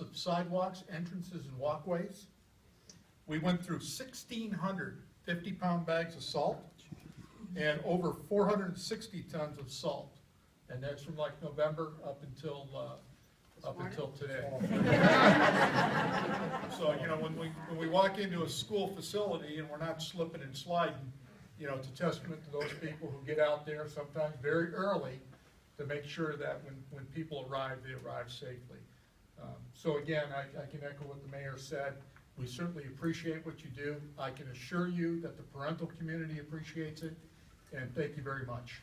of sidewalks, entrances, and walkways. We went through 1,600 50-pound bags of salt and over 460 tons of salt. And that's from like November up until, uh, up until today. So, you know, when we, when we walk into a school facility and we're not slipping and sliding, you know, it's a testament to those people who get out there sometimes very early to make sure that when, when people arrive, they arrive safely. Um, So again, I, I can echo what the mayor said. We certainly appreciate what you do. I can assure you that the parental community appreciates it, and thank you very much.